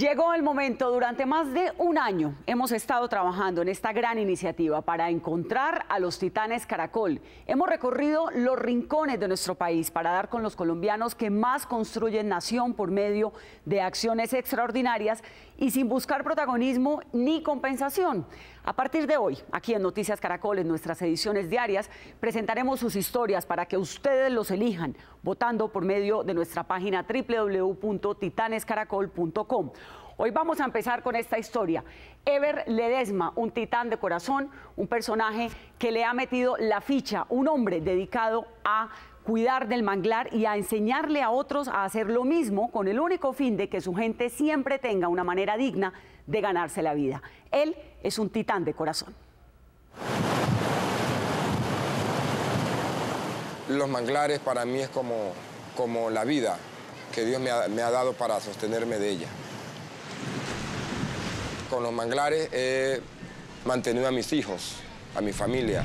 Llegó el momento, durante más de un año hemos estado trabajando en esta gran iniciativa para encontrar a los titanes Caracol. Hemos recorrido los rincones de nuestro país para dar con los colombianos que más construyen nación por medio de acciones extraordinarias y sin buscar protagonismo ni compensación. A partir de hoy, aquí en Noticias Caracol, en nuestras ediciones diarias, presentaremos sus historias para que ustedes los elijan, votando por medio de nuestra página www.titanescaracol.com. Hoy vamos a empezar con esta historia. Ever Ledesma, un titán de corazón, un personaje que le ha metido la ficha, un hombre dedicado a cuidar del manglar y a enseñarle a otros a hacer lo mismo con el único fin de que su gente siempre tenga una manera digna de ganarse la vida. Él es un titán de corazón. Los manglares para mí es como, como la vida que Dios me ha, me ha dado para sostenerme de ella. Con los manglares he mantenido a mis hijos, a mi familia,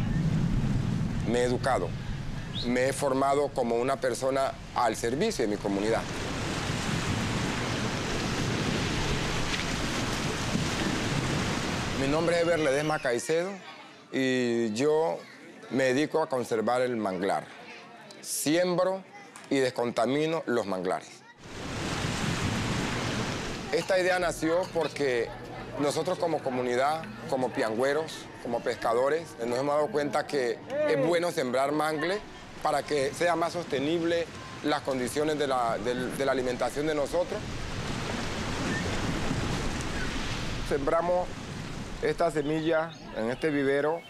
me he educado, me he formado como una persona al servicio de mi comunidad. Mi nombre es Eber Ledesma Caicedo y yo me dedico a conservar el manglar. Siembro y descontamino los manglares. Esta idea nació porque nosotros como comunidad, como piangüeros, como pescadores, nos hemos dado cuenta que es bueno sembrar mangle para que sea más sostenible las condiciones de la, de la alimentación de nosotros. Sembramos estas semillas en este vivero.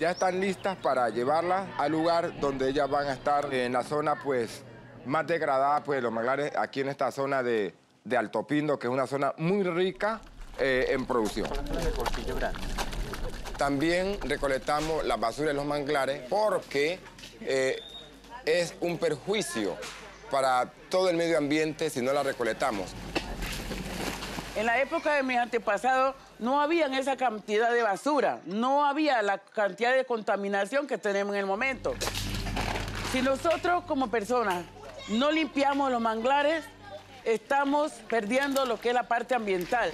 Ya están listas para llevarlas al lugar donde ellas van a estar en la zona pues más degradada, pues los manglares aquí en esta zona de, de Alto Pindo, que es una zona muy rica eh, en producción. También recolectamos la basura de los manglares porque eh, es un perjuicio para todo el medio ambiente si no la recolectamos. En la época de mis antepasados no había esa cantidad de basura, no había la cantidad de contaminación que tenemos en el momento. Si nosotros como personas no limpiamos los manglares, estamos perdiendo lo que es la parte ambiental.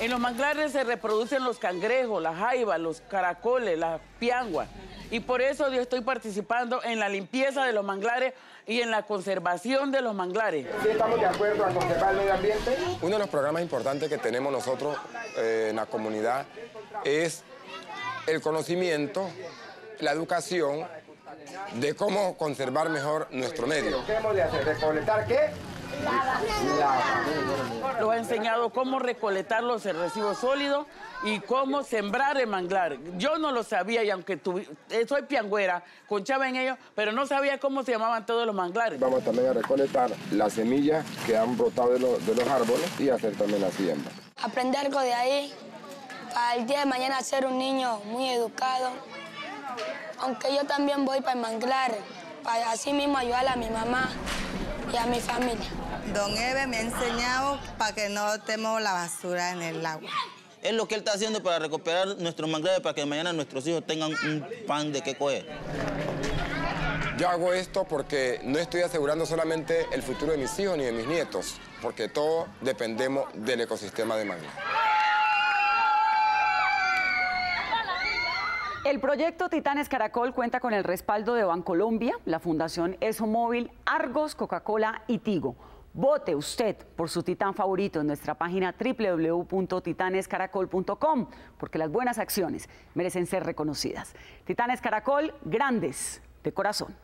En los manglares se reproducen los cangrejos, las jaivas, los caracoles, las pianguas. Y por eso yo estoy participando en la limpieza de los manglares y en la conservación de los manglares. ¿Sí estamos de acuerdo a conservar el medio ambiente? Uno de los programas importantes que tenemos nosotros eh, en la comunidad es el conocimiento, la educación de cómo conservar mejor nuestro medio. ¿Qué hemos de hacer? ¿Recolectar qué? Lo ha enseñado cómo recolectar los residuos sólidos y cómo sembrar el manglar. Yo no lo sabía y aunque eh, soy piangüera, conchaba en ello, pero no sabía cómo se llamaban todos los manglares. Vamos también a recolectar las semillas que han brotado de, de los árboles y hacer también la siembra. Aprender algo de ahí para el día de mañana ser un niño muy educado. Aunque yo también voy para el manglar, para así mismo ayudar a mi mamá y a mi familia. Don Eve me ha enseñado para que no temos la basura en el agua. Es lo que él está haciendo para recuperar nuestros manglares para que mañana nuestros hijos tengan un pan de qué coger. Yo hago esto porque no estoy asegurando solamente el futuro de mis hijos ni de mis nietos, porque todos dependemos del ecosistema de manglar. El proyecto Titanes Caracol cuenta con el respaldo de Bancolombia, la Fundación ESO Móvil, Argos, Coca-Cola y Tigo. Vote usted por su titán favorito en nuestra página www.titanescaracol.com, porque las buenas acciones merecen ser reconocidas. Titanes Caracol, grandes de corazón.